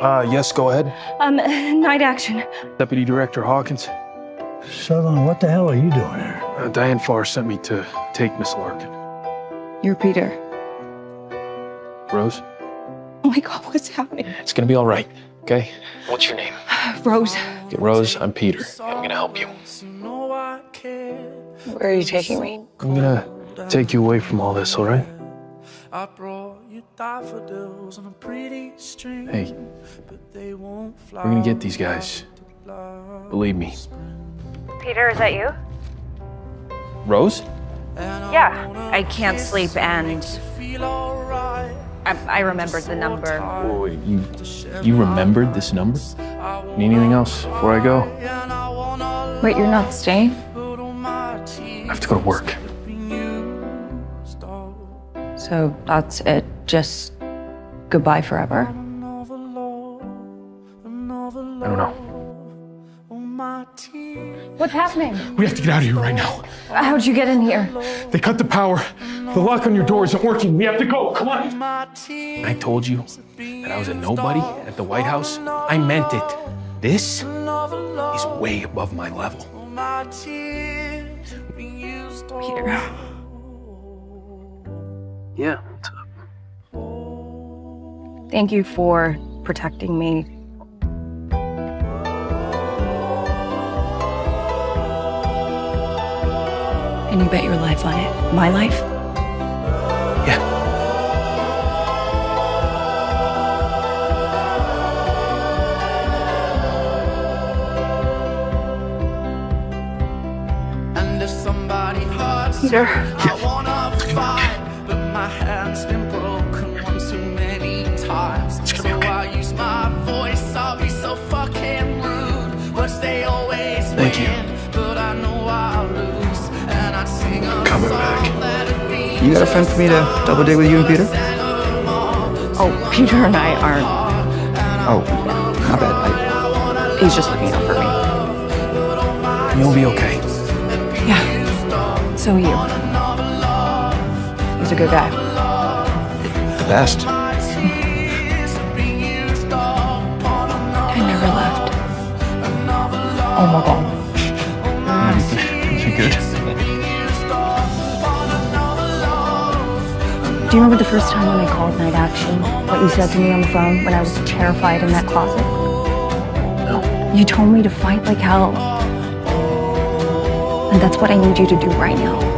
Uh, yes, go ahead. Um, night action. Deputy Director Hawkins. Sutherland, what the hell are you doing here? Uh, Diane Farr sent me to take Miss Larkin. You're Peter. Rose? Oh my god, what's happening? It's gonna be all right, okay? What's your name? Rose. Get Rose, I'm Peter. I'm gonna help you. Where are you taking me? I'm gonna take you away from all this, all right? I brought you daffodils on a pretty string. Hey, but they won't fly. we're gonna get these guys. Believe me. Peter, is that you? Rose? Yeah. I can't sleep and I, I remembered the number. Oh, wait, you, you remembered this number? Need anything else before I go? And I wanna Wait, you're not staying? put all my tears I have to go to work. In used up. So that's it. Just goodbye forever. Another love, another I don't know. love on my tears. What's happening? We have to get out of here right now. How'd you get in here? They cut the power. The lock on your door isn't working. We have to go. Come on. I told you that I was a nobody at the White House. I meant it. This is way above my level. on my tears being used up. Yeah. Thank you for protecting me. And you bet your life on it. My life? Yeah. And if somebody hurts Peter. I wanna fight, Coming song back. that it be You got a friend for me to double date with you and Peter? Oh, Peter and I aren't. Oh, my bad. I, He's just looking out for me. You'll be okay. Yeah. So are you. He's a good guy. the best. I never left. Oh my god. Do you remember the first time when I called night action? What you said to me on the phone when I was terrified in that closet? No. You told me to fight like hell. And that's what I need you to do right now.